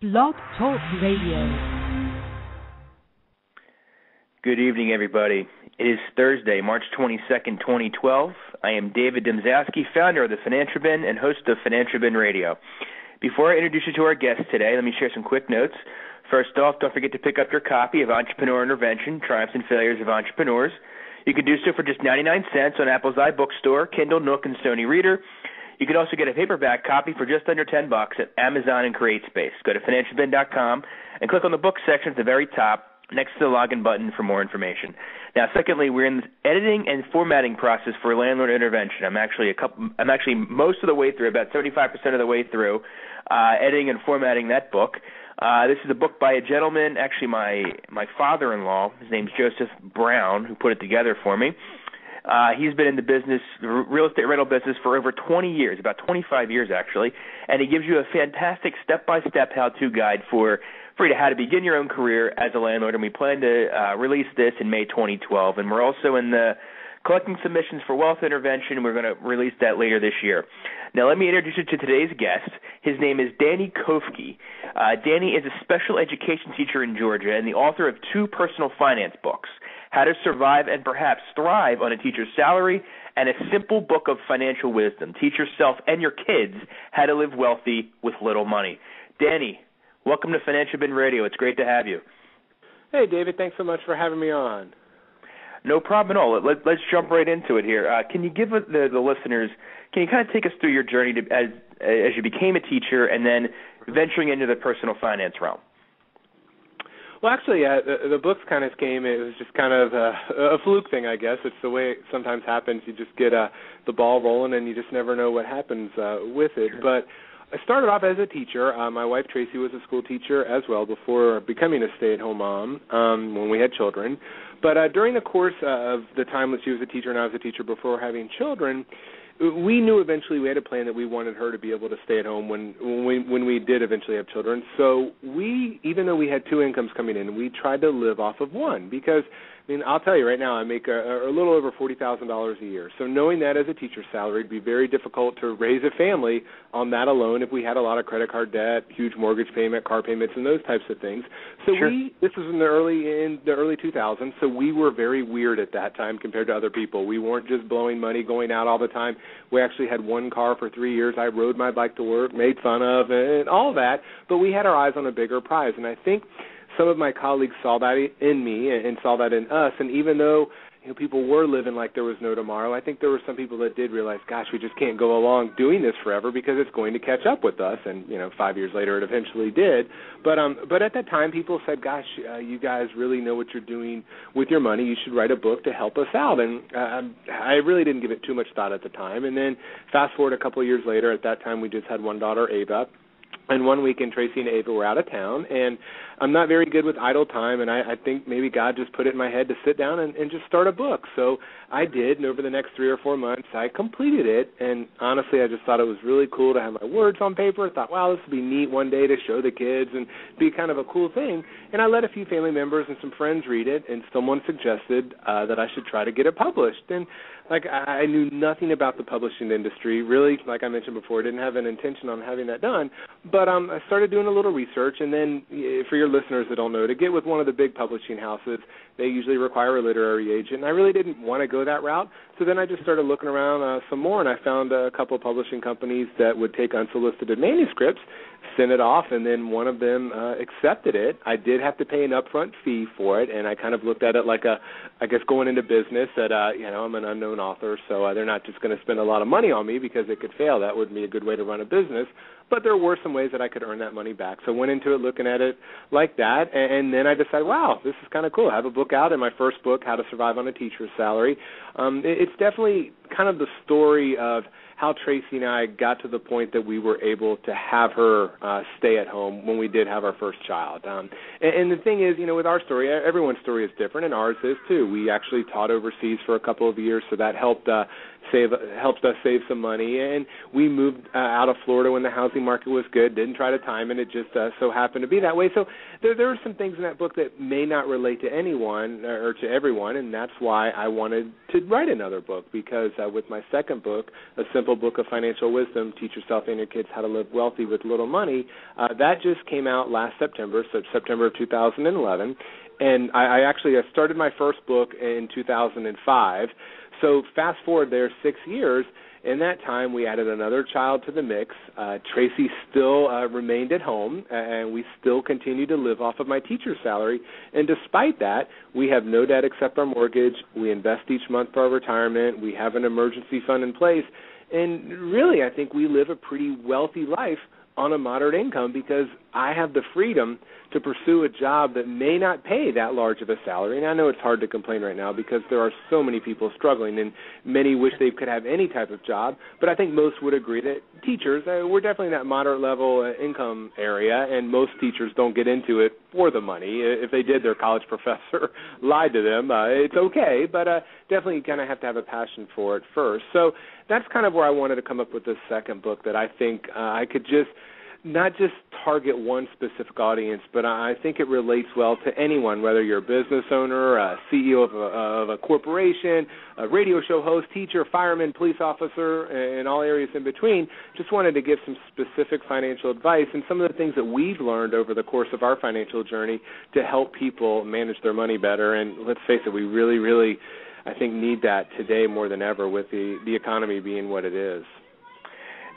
Blog Talk Radio. Good evening, everybody. It is Thursday, March 22nd, 2012. I am David Domzalski, founder of the Financial Bin and host of Financial Bin Radio. Before I introduce you to our guest today, let me share some quick notes. First off, don't forget to pick up your copy of Entrepreneur Intervention Triumphs and Failures of Entrepreneurs. You can do so for just 99 cents on Apple's iBookstore, Kindle, Nook, and Sony Reader. You can also get a paperback copy for just under 10 bucks at Amazon and CreateSpace. Go to financialbin.com and click on the book section at the very top next to the login button for more information. Now, secondly, we're in the editing and formatting process for landlord intervention. I'm actually a couple. I'm actually most of the way through, about 75% of the way through, uh, editing and formatting that book. Uh, this is a book by a gentleman, actually my my father-in-law. His name's Joseph Brown, who put it together for me. Uh, he's been in the business, the real estate rental business, for over 20 years, about 25 years actually, and he gives you a fantastic step-by-step how-to guide for for you to how to begin your own career as a landlord. And we plan to uh, release this in May 2012, and we're also in the collecting submissions for wealth intervention. We're going to release that later this year. Now, let me introduce you to today's guest. His name is Danny Kofke. Uh, Danny is a special education teacher in Georgia and the author of two personal finance books. How to Survive and Perhaps Thrive on a Teacher's Salary, and a simple book of financial wisdom. Teach yourself and your kids how to live wealthy with little money. Danny, welcome to Financial Bin Radio. It's great to have you. Hey, David. Thanks so much for having me on. No problem at all. Let, us jump right into it here. Uh, can you give the, the listeners? Can you kind of take us through your journey to, as as you became a teacher and then venturing into the personal finance realm? Well, actually, uh, the, the books kind of came. It was just kind of a, a fluke thing, I guess. It's the way it sometimes happens. You just get uh, the ball rolling, and you just never know what happens uh, with it. But I started off as a teacher. Uh, my wife Tracy was a school teacher as well before becoming a stay-at-home mom um, when we had children. But uh, during the course uh, of the time that she was a teacher and I was a teacher before having children, we knew eventually we had a plan that we wanted her to be able to stay at home when when we when we did eventually have children. So we even though we had two incomes coming in, we tried to live off of one because I mean, I'll tell you right now, I make a, a little over forty thousand dollars a year. So knowing that as a teacher's salary, it'd be very difficult to raise a family on that alone if we had a lot of credit card debt, huge mortgage payment, car payments, and those types of things. So sure. we this was in the early in the early 2000s. So we were very weird at that time compared to other people. We weren't just blowing money, going out all the time. We actually had one car for three years. I rode my bike to work, made fun of, and all that. But we had our eyes on a bigger prize, and I think some of my colleagues saw that in me and, saw that in us. And even though you know people were living like there was no tomorrow, I think there were some people that did realize, gosh, we just can't go along doing this forever because it's going to catch up with us. And you know, five years later, it eventually did. But um, but at that time, people said, gosh, uh, you guys really know what you're doing with your money. You should write a book to help us out. And uh, I really didn't give it too much thought at the time. And then fast forward a couple of years later, at that time, we just had one daughter, Ava and one weekend Tracy and Ava were out of town and I'm not very good with idle time and I, I think maybe God just put it in my head to sit down and, and just start a book. So I did and over the next three or four months I completed it and honestly I just thought it was really cool to have my words on paper. I thought, wow, this would be neat one day to show the kids and be kind of a cool thing. And I let a few family members and some friends read it and someone suggested uh that I should try to get it published. And like I knew nothing about the publishing industry. Really, like I mentioned before, didn't have an intention on having that done. But um, I started doing a little research, and then for your listeners that don't know, to get with one of the big publishing houses, they usually require a literary agent. And I really didn't want to go that route. So then I just started looking around uh, some more, and I found a couple of publishing companies that would take unsolicited manuscripts, send it off, and then one of them uh, accepted it. I did have to pay an upfront fee for it, and I kind of looked at it like a, I guess, going into business that uh, you know I'm an unknown author, so uh, they're not just going to spend a lot of money on me because it could fail. That would be a good way to run a business. But there were some ways that I could earn that money back. So I went into it looking at it like that, and, then I decided, wow, this is kind of cool. I have a book out, and my first book, How to Survive on a Teacher's Salary. Um, it, it's definitely kind of the story of how Tracy and I got to the point that we were able to have her uh, stay at home when we did have our first child. Um, and, and the thing is, you know, with our story, everyone's story is different, and ours is too. We actually taught overseas for a couple of years, so that helped uh, save helped us save some money. And we moved uh, out of Florida when the housing market was good didn't try to time it. It just uh, so happened to be that way. So there there are some things in that book that may not relate to anyone or to everyone and that's why I wanted to write another book because uh, with my second book a simple book of financial wisdom teach yourself and your kids how to live wealthy with little money uh, that just came out last September so September of 2011 and I, I actually I started my first book in 2005 so fast forward there six years. In that time, we added another child to the mix. Uh, Tracy still uh, remained at home, and we still continue to live off of my teacher's salary. And despite that, we have no debt except our mortgage. We invest each month for our retirement. We have an emergency fund in place. And really, I think we live a pretty wealthy life on a moderate income because I have the freedom to pursue a job that may not pay that large of a salary. And I know it's hard to complain right now because there are so many people struggling, and many wish they could have any type of job. But I think most would agree that teachers, uh, we're definitely in that moderate level uh, income area, and most teachers don't get into it for the money. If they did, their college professor lied to them. Uh, it's okay, but uh, definitely kind of have to have a passion for it first. So that's kind of where I wanted to come up with this second book that I think uh, I could just not just target one specific audience, but I think it relates well to anyone, whether you're a business owner, a CEO of a, of a corporation, a radio show host, teacher, fireman, police officer, and all areas in between. Just wanted to give some specific financial advice and some of the things that we've learned over the course of our financial journey to help people manage their money better. And let's face it, we really, really, I think, need that today more than ever with the the economy being what it is.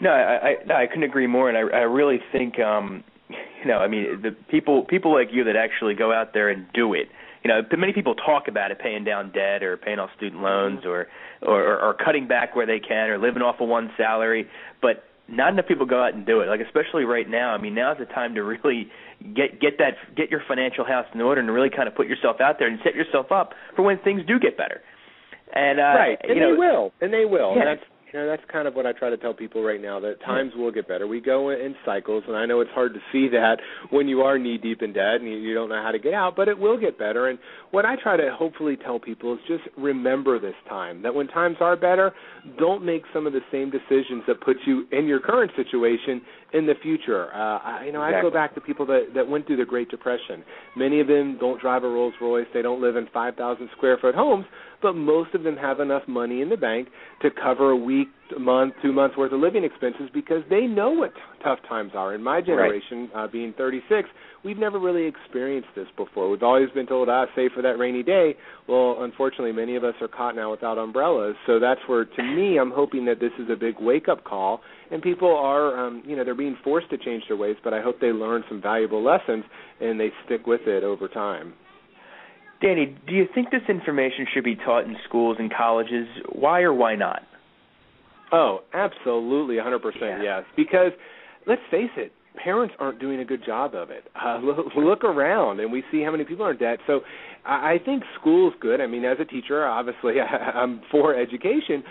No, I, I no, I couldn't agree more, and I, I really think, um, you know, I mean, the people people like you that actually go out there and do it. You know, many people talk about it, paying down debt or paying off student loans mm-hmm. or, or or cutting back where they can or living off of one salary, but not enough people go out and do it. Like especially right now. I mean, now's the time to really get get that get your financial house in order and really kind of put yourself out there and set yourself up for when things do get better. And uh, right, and you know, they will, and they will. Yeah. And that's you know that's kind of what I try to tell people right now that times will get better. We go in cycles, and I know it's hard to see that when you are knee deep in debt and you, you don't know how to get out, but it will get better. And what I try to hopefully tell people is just remember this time that when times are better, don't make some of the same decisions that put you in your current situation in the future. Uh, I, you know, exactly. I go back to people that that went through the Great Depression. Many of them don't drive a Rolls Royce. They don't live in 5,000 square foot homes, but most of them have enough money in the bank to cover a week, a month, two months worth of living expenses because they know what t- tough times are. In my generation, right. uh, being 36, we've never really experienced this before. We've always been told, ah, save for that rainy day. Well, unfortunately, many of us are caught now without umbrellas. So that's where, to me, I'm hoping that this is a big wake up call. And people are, um, you know, they're being forced to change their ways, but I hope they learn some valuable lessons and they stick with it over time. Danny, do you think this information should be taught in schools and colleges? Why or why not? Oh, absolutely, 100% yeah. yes. Because let's face it, parents aren't doing a good job of it. Uh, look, look around, and we see how many people are in debt. So I, I think school's good. I mean, as a teacher, obviously, I, I'm for education,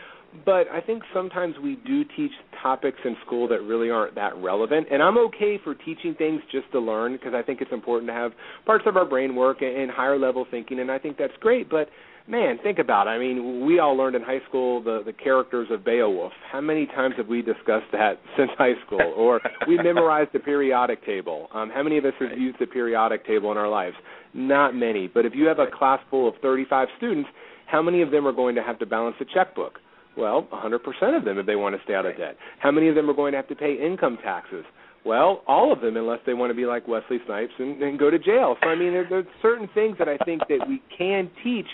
but I think sometimes we do teach topics in school that really aren't that relevant. And I'm okay for teaching things just to learn because I think it's important to have parts of our brain work and, and higher level thinking, and I think that's great. But man, think about it. I mean, we all learned in high school the the characters of Beowulf. How many times have we discussed that since high school? Or we memorized the periodic table. Um, how many of us have used the periodic table in our lives? Not many. But if you have a class full of 35 students, how many of them are going to have to balance a checkbook? Well, 100% of them if they want to stay out of debt. How many of them are going to have to pay income taxes? Well, all of them, unless they want to be like Wesley Snipes and, and go to jail. So I mean, there, there's certain things that I think that we can teach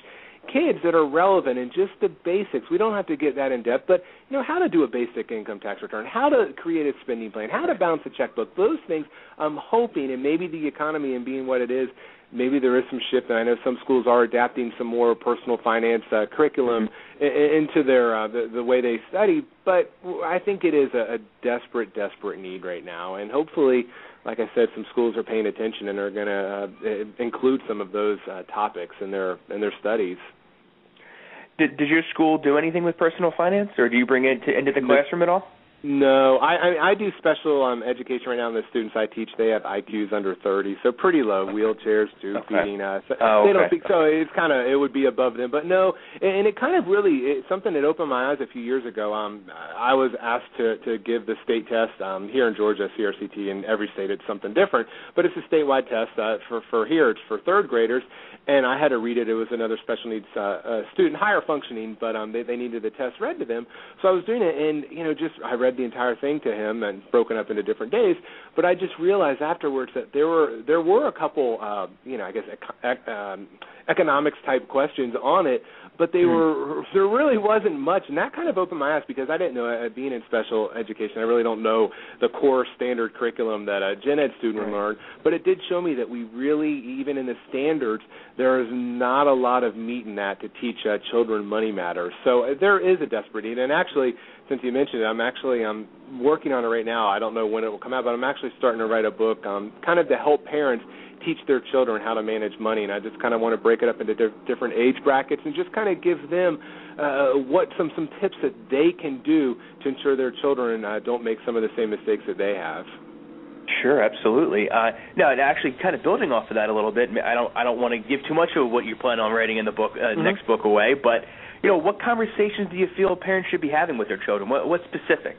kids that are relevant and just the basics. We don't have to get that in depth, but you know how to do a basic income tax return, how to create a spending plan, how to balance a checkbook. Those things I'm hoping, and maybe the economy and being what it is, maybe there is some shift. And I know some schools are adapting some more personal finance uh, curriculum mm-hmm. into their uh, the, the way they study. But I think it is a, a desperate, desperate need right now, and hopefully like I said, some schools are paying attention and are going to uh, include some of those uh, topics in their in their studies. Did, did your school do anything with personal finance, or do you bring it to, into the classroom at all? No, I I, I do special um, education right now. And the students I teach, they have IQs under 30, so pretty low. Wheelchairs, tube okay. feeding. Uh, so oh, okay. They don't speak, so it's kind of it would be above them. But no, and, and it kind of really it's something that opened my eyes a few years ago. Um, I was asked to to give the state test um, here in Georgia, CRCT. In every state, it's something different, but it's a statewide test uh, for for here. It's for third graders, and I had to read it. It was another special needs uh, uh, student, higher functioning, but um, they they needed the test read to them. So I was doing it, and you know, just I read the entire thing to him and broken up into different days. But I just realized afterwards that there were there were a couple, uh, you know, I guess ec- um, economics type questions on it, but they mm-hmm. were there really wasn't much, and that kind of opened my eyes because I didn't know uh, being in special education, I really don't know the core standard curriculum that a gen ed student right. would learn. But it did show me that we really, even in the standards, there is not a lot of meat in that to teach uh, children money matters. So uh, there is a desperate need, and actually since you mentioned it, I'm actually I'm working on it right now. I don't know when it will come out, but I'm actually starting to write a book, um, kind of to help parents teach their children how to manage money. And I just kind of want to break it up into di- different age brackets and just kind of give them uh, what some some tips that they can do to ensure their children uh, don't make some of the same mistakes that they have. Sure, absolutely. Uh, no, actually, kind of building off of that a little bit. I don't, I don't want to give too much of what you plan on writing in the book, uh, mm-hmm. next book away. But you know, what conversations do you feel parents should be having with their children? What, what's specific?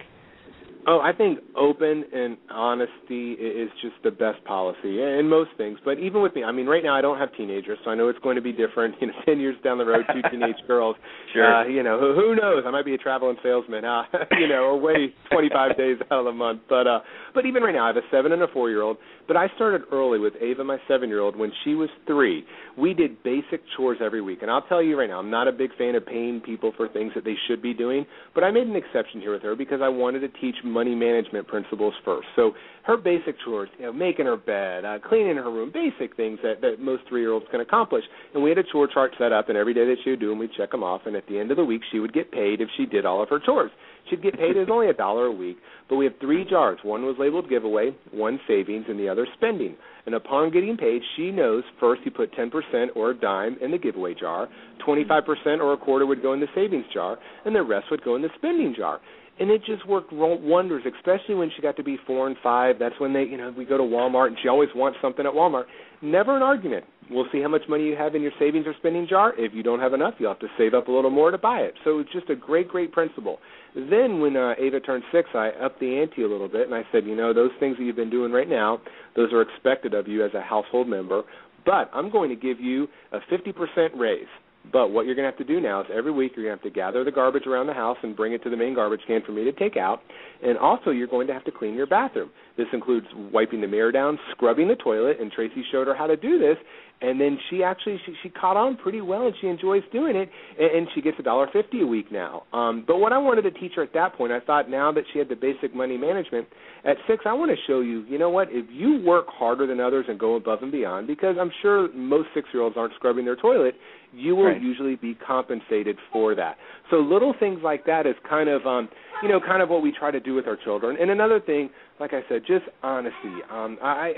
Oh, I think open and honesty is just the best policy in most things. But even with me, I mean, right now I don't have teenagers, so I know it's going to be different. You know, ten years down the road, two teenage girls. Sure. Uh, you know, who, who knows? I might be a traveling salesman. Uh, you know, away 25 days out of the month. But uh, but even right now, I have a seven and a four year old. But I started early with Ava, my seven year old, when she was three. We did basic chores every week, and I'll tell you right now, I'm not a big fan of paying people for things that they should be doing. But I made an exception here with her because I wanted to teach money management principles first. So her basic chores, you know, making her bed, uh, cleaning her room, basic things that, that most three year olds can accomplish. And we had a chore chart set up, and every day that she would do them, we'd check them off. And at the end of the week, she would get paid if she did all of her chores. She'd get paid as only a dollar a week, but we have three jars. One was labeled giveaway, one savings, and the other spending. And upon getting paid, she knows first you put 10% or a dime in the giveaway jar, 25% or a quarter would go in the savings jar, and the rest would go in the spending jar and it just worked wonders, especially when she got to be four and five. That's when they, you know, we go to Walmart and she always wants something at Walmart. Never an argument. We'll see how much money you have in your savings or spending jar. If you don't have enough, you'll have to save up a little more to buy it. So it's just a great, great principle. Then when uh, Ava turned six, I upped the ante a little bit and I said, you know, those things that you've been doing right now, those are expected of you as a household member. But I'm going to give you a 50% raise. But what you're going to have to do now is every week you're going to have to gather the garbage around the house and bring it to the main garbage can for me to take out. And also, you're going to have to clean your bathroom. This includes wiping the mirror down, scrubbing the toilet, and Tracy showed her how to do this and then she actually she, she caught on pretty well and she enjoys doing it and, and she gets a dollar fifty a week now um but what i wanted to teach her at that point i thought now that she had the basic money management at six i want to show you you know what if you work harder than others and go above and beyond because i'm sure most six year olds aren't scrubbing their toilet you will right. usually be compensated for that so little things like that is kind of um you know kind of what we try to do with our children and another thing like I said, just honesty. Um, I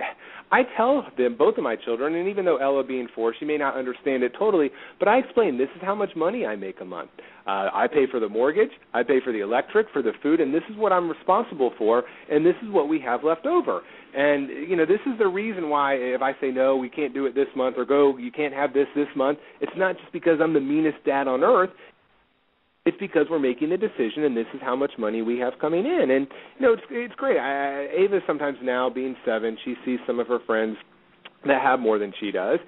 I tell them both of my children, and even though Ella being four, she may not understand it totally, but I explain this is how much money I make a month. Uh, I pay for the mortgage, I pay for the electric, for the food, and this is what I'm responsible for, and this is what we have left over. And you know, this is the reason why if I say no, we can't do it this month, or go, you can't have this this month. It's not just because I'm the meanest dad on earth. It's because we're making the decision, and this is how much money we have coming in. And you know, it's it's great. I, Ava sometimes now being seven, she sees some of her friends that have more than she does,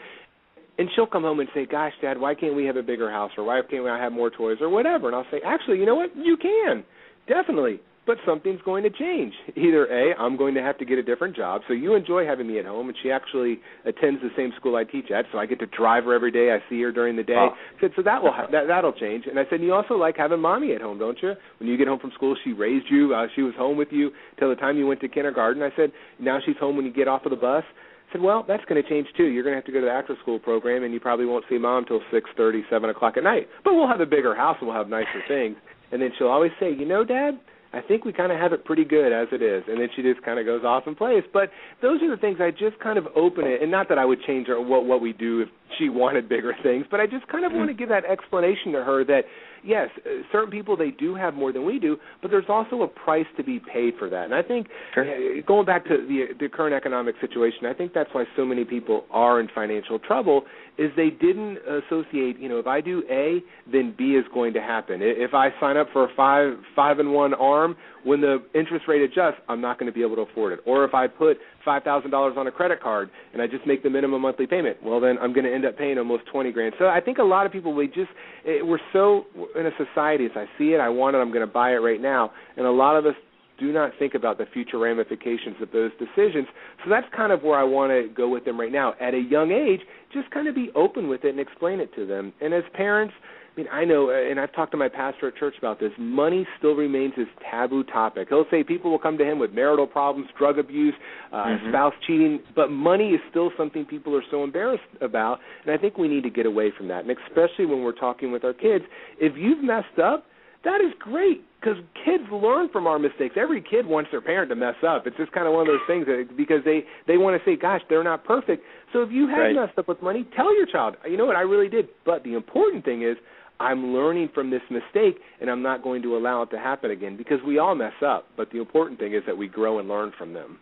and she'll come home and say, "Gosh, Dad, why can't we have a bigger house, or why can't we have more toys, or whatever?" And I'll say, "Actually, you know what? You can, definitely but something's going to change. Either A, I'm going to have to get a different job. So you enjoy having me at home, and she actually attends the same school I teach at, so I get to drive her every day. I see her during the day. Oh. Said, so that will ha- that that'll change. And I said, you also like having mommy at home, don't you? When you get home from school, she raised you. Uh, she was home with you till the time you went to kindergarten. I said, now she's home when you get off of the bus. I said, well, that's going to change too. You're going to have to go to the after school program, and you probably won't see mom till six thirty, seven o'clock at night. But we'll have a bigger house, and we'll have nicer things. And then she'll always say, you know, Dad I think we kind of have it pretty good as it is. And then she just kind of goes off and plays. But those are the things I just kind of open it, and not that I would change her, what what we do if she wanted bigger things, but I just kind of mm. want to give that explanation to her that yes, uh, certain people they do have more than we do, but there's also a price to be paid for that. And I think sure. uh, going back to the the current economic situation, I think that's why so many people are in financial trouble is they didn't associate, you know, if I do A, then B is going to happen. If I sign up for a 5 5 and 1 arm, when the interest rate adjusts, I'm not going to be able to afford it. Or if I put $5,000 on a credit card and I just make the minimum monthly payment, well then I'm going to end up paying almost 20 grand. So I think a lot of people we just it, we're so in a society as I see it, I want it, I'm going to buy it right now, and a lot of us do not think about the future ramifications of those decisions. So that's kind of where I want to go with them right now. At a young age, just kind of be open with it and explain it to them. And as parents, I mean, I know, and I've talked to my pastor at church about this. Money still remains his taboo topic. He'll say people will come to him with marital problems, drug abuse, uh, mm-hmm. spouse cheating, but money is still something people are so embarrassed about. And I think we need to get away from that. And especially when we're talking with our kids, if you've messed up, that is great because kids learn from our mistakes. Every kid wants their parent to mess up. It's just kind of one of those things that, because they they want to say, "Gosh, they're not perfect." So if you have right. messed up with money, tell your child, "You know what? I really did." But the important thing is, I'm learning from this mistake, and I'm not going to allow it to happen again because we all mess up. But the important thing is that we grow and learn from them.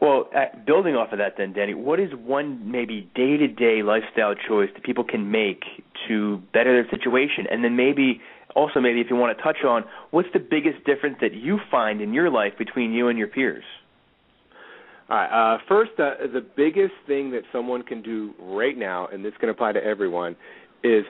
Well, uh, building off of that, then, Danny, what is one maybe day-to-day lifestyle choice that people can make to better their situation, and then maybe also maybe if you want to touch on what's the biggest difference that you find in your life between you and your peers? All right. Uh, first, uh, the biggest thing that someone can do right now, and this can apply to everyone, is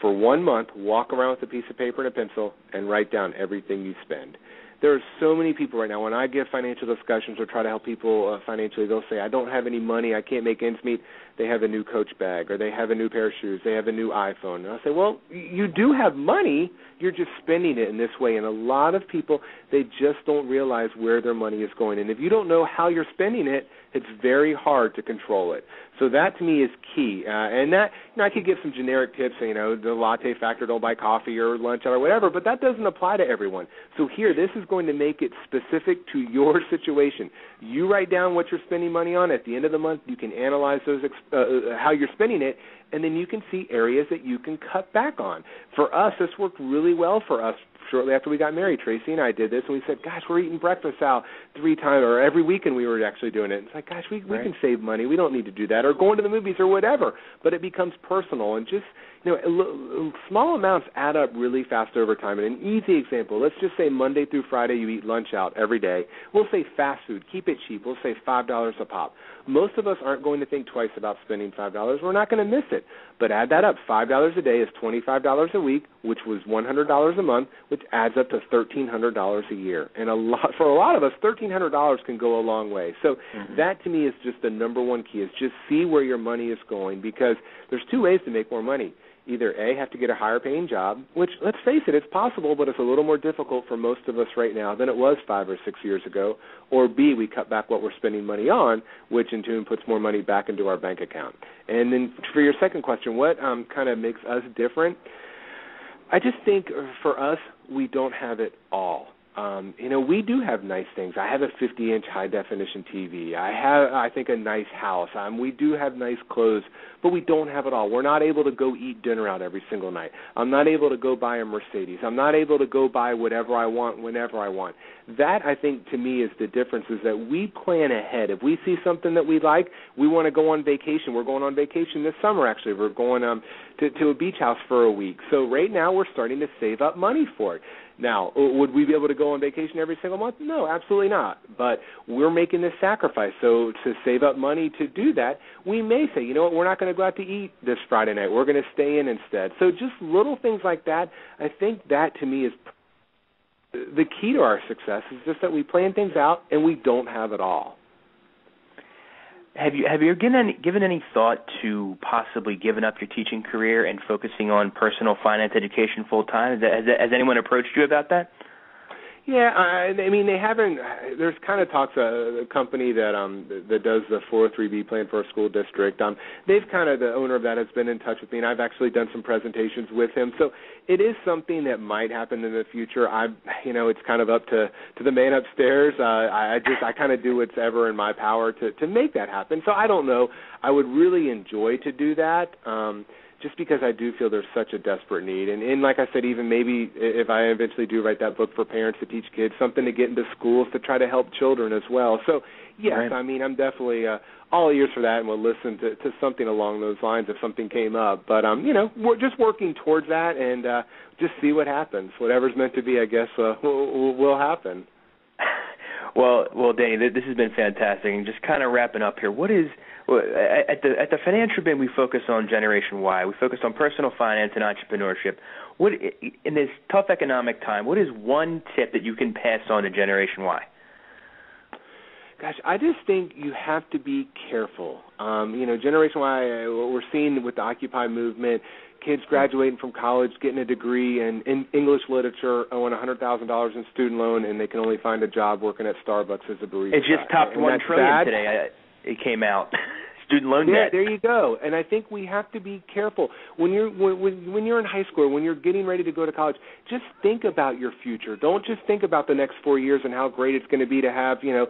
for one month walk around with a piece of paper and a pencil and write down everything you spend there are so many people right now. When I give financial discussions or try to help people uh, financially, they'll say, "I don't have any money. I can't make ends meet." They have a new Coach bag, or they have a new pair of shoes. They have a new iPhone. And I say, "Well, you do have money. You're just spending it in this way." And a lot of people, they just don't realize where their money is going. And if you don't know how you're spending it, it's very hard to control it. So that to me is key. Uh, and that you know, I could give some generic tips, you know, the latte factor, don't buy coffee or lunch or whatever, but that doesn't apply to everyone. So here, this is going to make it specific to your situation. You write down what you're spending money on. At the end of the month, you can analyze those uh, uh, how you're spending it, and then you can see areas that you can cut back on. For us, this worked really well for us shortly after we got married, Tracy and I did this, and we said, "Gosh, we're eating breakfast out three times, or every weekend we were actually doing it." It's like, "Gosh, we we can save money. We don't need to do that, or going to the movies or whatever." But it becomes personal, and just you know, small amounts add up really fast over time. And an easy example, let's just say Monday through Friday you eat lunch out every day. We'll say fast food, keep it cheap. We'll say five dollars a pop. Most of us aren't going to think twice about spending five dollars. We're not going to miss it. But add that up. Five dollars a day is twenty five dollars a week, which was one hundred dollars a month, which adds up to thirteen hundred dollars a year. And a lot for a lot of us, thirteen hundred dollars can go a long way. So mm-hmm. that to me is just the number one key is just see where your money is going because there's two ways to make more money either A, have to get a higher paying job, which, let's face it, it's possible, but it's a little more difficult for most of us right now than it was five or six years ago, or B, we cut back what we're spending money on, which in turn puts more money back into our bank account. And then for your second question, what um, kind of makes us different? I just think for us, we don't have it all um, you know, we do have nice things. I have a 50-inch high-definition TV. I have, I think, a nice house. Um, we do have nice clothes, but we don't have it all. We're not able to go eat dinner out every single night. I'm not able to go buy a Mercedes. I'm not able to go buy whatever I want whenever I want. That, I think, to me, is the difference. Is that we plan ahead. If we see something that we like, we want to go on vacation. We're going on vacation this summer. Actually, we're going um to to a beach house for a week. So right now, we're starting to save up money for it. Now, uh, would we be able to go on vacation every single month? No, absolutely not. But we're making this sacrifice. So to save up money to do that, we may say, you know what, we're not going to go out to eat this Friday night. We're going to stay in instead. So just little things like that. I think that to me is the key to our success is just that we plan things out and we don't have it all have you have you given any, given any thought to possibly giving up your teaching career and focusing on personal finance education full time? Has, has anyone approached you about that? Yeah, I, I mean they haven't. There's kind of talks a, a company that um that does the 403b plan for a school district. Um, they've kind of the owner of that has been in touch with me, and I've actually done some presentations with him. So it is something that might happen in the future. I, you know, it's kind of up to to the man upstairs. Uh, I, I just I kind of do what's ever in my power to to make that happen. So I don't know. I would really enjoy to do that. Um, just because I do feel there's such a desperate need. And, and like I said, even maybe if I eventually do write that book for parents to teach kids, something to get into schools to try to help children as well. So yes, right. I mean I'm definitely uh, all ears for that, and will listen to, to something along those lines if something came up. But um, you know, we're just working towards that, and uh, just see what happens. Whatever's meant to be, I guess, uh, will, will happen. Well, well, Danny, this has been fantastic. And just kind of wrapping up here, what is at the at the Financial Bin? We focus on Generation Y. We focus on personal finance and entrepreneurship. What in this tough economic time? What is one tip that you can pass on to Generation Y? Gosh, I just think you have to be careful. Um, you know, Generation Y, uh, what we're seeing with the Occupy movement, kids graduating from college, getting a degree in, in English literature, owing a hundred thousand dollars in student loan, and they can only find a job working at Starbucks as a barista. It just topped and one trillion sad. today. It came out. student loan yeah, debt. there you go. And I think we have to be careful when you're when when you're in high school when you're getting ready to go to college. Just think about your future. Don't just think about the next four years and how great it's going to be to have you know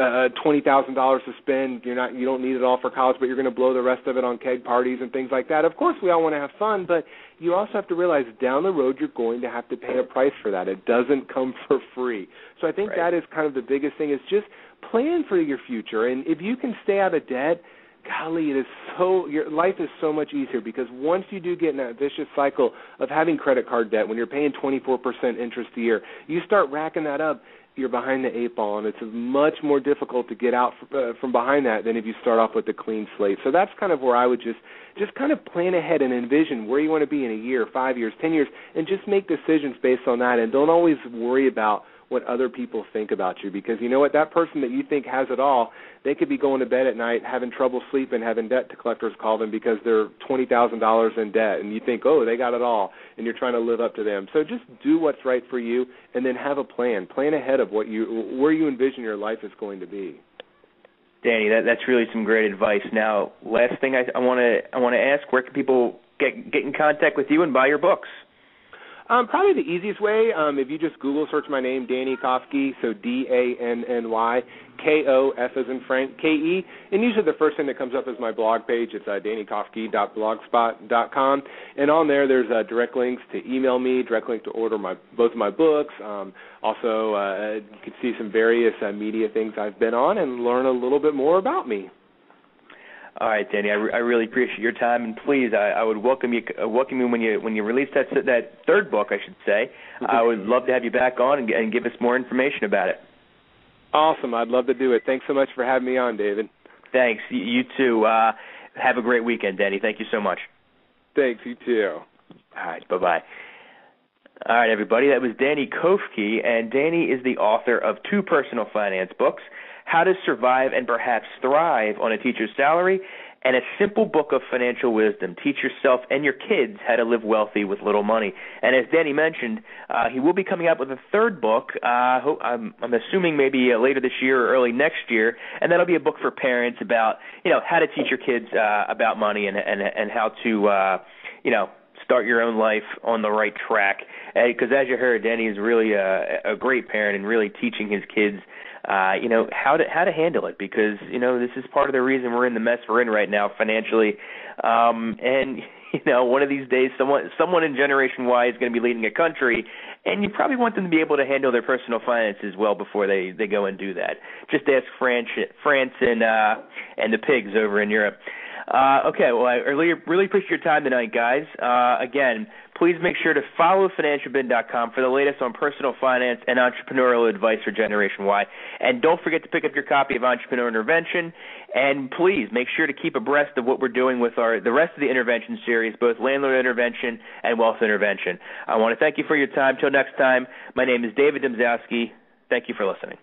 uh, twenty thousand dollars to spend. You're not you don't need it all for college, but you're going to blow the rest of it on keg parties and things like that. Of course, we all want to have fun, but you also have to realize down the road you're going to have to pay a price for that. It doesn't come for free. So I think right. that is kind of the biggest thing is just plan for your future. And if you can stay out of debt golly, it is so your life is so much easier because once you do get in that vicious cycle of having credit card debt, when you're paying 24% interest a year, you start racking that up. You're behind the eight ball, and it's much more difficult to get out uh, from behind that than if you start off with a clean slate. So that's kind of where I would just just kind of plan ahead and envision where you want to be in a year, five years, ten years, and just make decisions based on that. And don't always worry about what other people think about you. Because you know what? That person that you think has it all they could be going to bed at night having trouble sleeping having debt to collectors call them because they're twenty thousand dollars in debt and you think oh they got it all and you're trying to live up to them. So just do what's right for you and then have a plan. Plan ahead of what you where you envision your life is going to be. Danny, that, that's really some great advice. Now, last thing I want to I want to ask: Where can people get get in contact with you and buy your books? Um, probably the easiest way, um, if you just Google search my name, Danny Kofke, so D A N N Y K O F as in Frank K E, and usually the first thing that comes up is my blog page. It's uh, dannykofke.blogspot.com, and on there there's uh, direct links to email me, direct link to order my both of my books. Um, also, uh, you can see some various uh, media things I've been on and learn a little bit more about me. All right, Danny. I, re- I really appreciate your time, and please, I, I would welcome you uh, welcome you when you when you release that that third book, I should say. I would love to have you back on and, and give us more information about it. Awesome. I'd love to do it. Thanks so much for having me on, David. Thanks. You, you too. Uh, have a great weekend, Danny. Thank you so much. Thanks. You too. All right. Bye bye. All right, everybody. That was Danny Kofke, and Danny is the author of two personal finance books. How to Survive and Perhaps Thrive on a Teacher's Salary, and a simple book of financial wisdom. Teach yourself and your kids how to live wealthy with little money. And as Danny mentioned, uh, he will be coming out with a third book. Uh, I'm, I'm assuming maybe uh, later this year or early next year, and that'll be a book for parents about you know how to teach your kids uh, about money and and and how to uh, you know start your own life on the right track. Because as you heard, Danny is really a, a great parent and really teaching his kids uh, you know how to how to handle it because you know this is part of the reason we're in the mess we're in right now financially, um, and you know one of these days someone someone in Generation Y is going to be leading a country, and you probably want them to be able to handle their personal finances well before they they go and do that. Just ask France France and uh, and the pigs over in Europe. Uh, okay, well, I really, really appreciate your time tonight, guys. Uh, again, please make sure to follow financialbin.com for the latest on personal finance and entrepreneurial advice for Generation Y. And don't forget to pick up your copy of Entrepreneur Intervention. And please make sure to keep abreast of what we're doing with our the rest of the intervention series, both landlord intervention and wealth intervention. I want to thank you for your time. Till next time, my name is David Domzalski. Thank you for listening.